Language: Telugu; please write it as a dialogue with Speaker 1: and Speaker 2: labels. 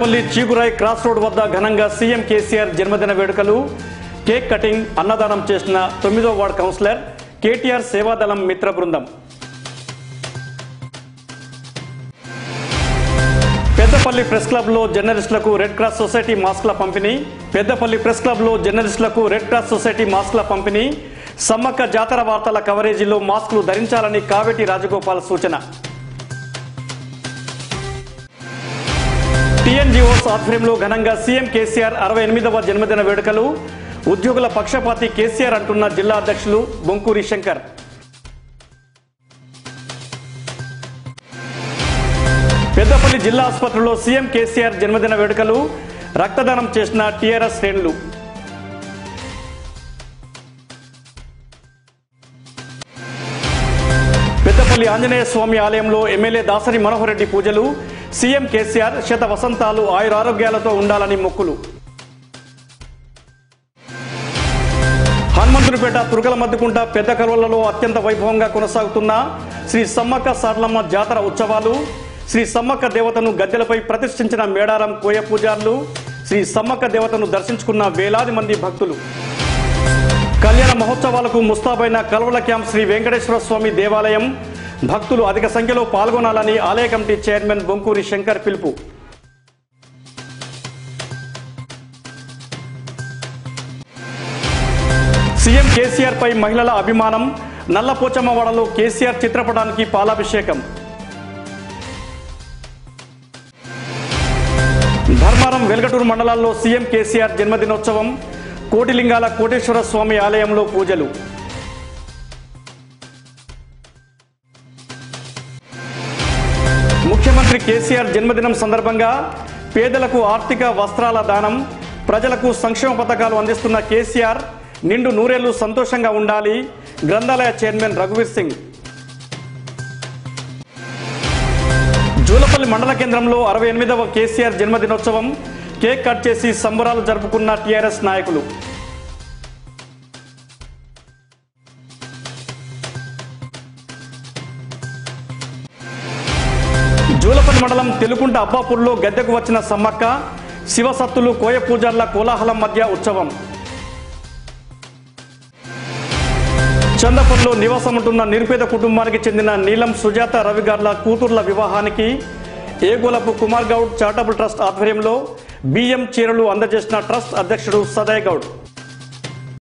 Speaker 1: పెద్దపల్లి చీగురాయ్ క్రాస్ రోడ్ వద్ద ఘనంగా సీఎం కేసీఆర్ జన్మదిన వేడుకలు కేక్ కటింగ్ అన్నదానం చేసిన తొమ్మిదో వార్డు కౌన్సిలర్ కేటీఆర్ సేవాదళం మిత్ర బృందం. పెద్దపల్లి ప్రెస్ క్లబ్లో జర్నలిస్టులకు రెడ్ క్రాస్ సొసైటీ మాస్క్ల పంపిణీ పెద్దపల్లి ప్రెస్ క్లబ్లో జర్నలిస్టులకు రెడ్ క్రాస్ సొసైటీ మాస్క్ల పంపిణీ సమ్మక్క జాతర వార్తల కవరేజీలో మాస్కులు ధరించాలని కావేటి రాజగోపాల్ సూచన. టీఎన్జిఓస్ ఆధ్వర్యంలో ఘనంగా సీఎం కేసీఆర్ అరవై ఎనిమిదవ జన్మదిన వేడుకలు. ఉద్యోగుల పక్షపాతి కేసీఆర్ అంటున్న జిల్లా అధ్యక్షులు బొంకూరి శంకర్. పెద్దపల్లి జిల్లా ఆసుపత్రిలో సీఎం కేసీఆర్ జన్మదిన వేడుకలు. రక్తదానం చేసిన టీఆర్ఎస్ శ్రేణులు. పెద్దపల్లి ఆంజనేయ స్వామి ఆలయంలో ఎమ్మెల్యే దాసరి మనోహర్ రెడ్డి పూజలు. సీఎం కేసీఆర్ శత వసంతాలు ఆయురారోగ్యాలతో ఉండాలని మొక్కులు. హనుమంతునిపేట తురుకల మద్దుకుంట పెద్ద కరువులలో అత్యంత వైభవంగా కొనసాగుతున్న శ్రీ సమ్మక్క సారలమ్మ జాతర ఉత్సవాలు శ్రీ సమ్మక్క దేవతను గద్దెలపై ప్రతిష్ఠించిన మేడారం కోయ పూజారులు శ్రీ సమ్మక్క దేవతను దర్శించుకున్న వేలాది మంది భక్తులు. కళ్యాణ మహోత్సవాలకు ముస్తాబైన కల్వల క్యాంప్ శ్రీ వెంకటేశ్వర స్వామి దేవాలయం భక్తులు అధిక సంఖ్యలో పాల్గొనాలని ఆలయ కమిటీ చైర్మన్ బొంకూరి శంకర్ పిలుపు. సీఎం కేసీఆర్ పై మహిళల అభిమానం నల్లపోచమ్మవాడలో కేసీఆర్ చిత్రపటానికి పాలాభిషేకం. ధర్మారం వెల్గటూరు మండలాల్లో సీఎం కేసీఆర్ జన్మదినోత్సవం కోటిలింగాల కోటేశ్వర స్వామి ఆలయంలో పూజలు. ముఖ్యమంత్రి కేసీఆర్ జన్మదినం సందర్భంగా పేదలకు ఆర్థిక వస్త్రాల దానం ప్రజలకు సంక్షేమ పథకాలు అందిస్తున్న కేసీఆర్ నిండు నూరేళ్ళు సంతోషంగా ఉండాలి. గ్రంథాలయ చైర్మన్ రఘువీర్ సింగ్. జూలపల్లి మండల కేంద్రంలో అరవై ఎనిమిదవ కేసీఆర్ జన్మదినోత్సవం కేక్ కట్ చేసి సంబరాలు జరుపుకున్న టీఆర్ఎస్ నాయకులు. జూలపల్లి మండలం తెలుకుంట అబ్బాపూర్లో గద్దెకు వచ్చిన సమ్మక్క శివసత్తులు కోయ పూజార్ల కోలాహలం మధ్య ఉత్సవం. చందపూర్లో నివాసముంటున్న నిరుపేద కుటుంబానికి చెందిన నీలం సుజాత రవిగార్ల కూతుర్ల వివాహానికి ఏగోలపు కుమార్ గౌడ్ చారిటబుల్ ట్రస్ట్ ఆధ్వర్యంలో బియ్యం చీరలు అందజేసిన ట్రస్ట్ అధ్యక్షుడు సదయ్ గౌడ్.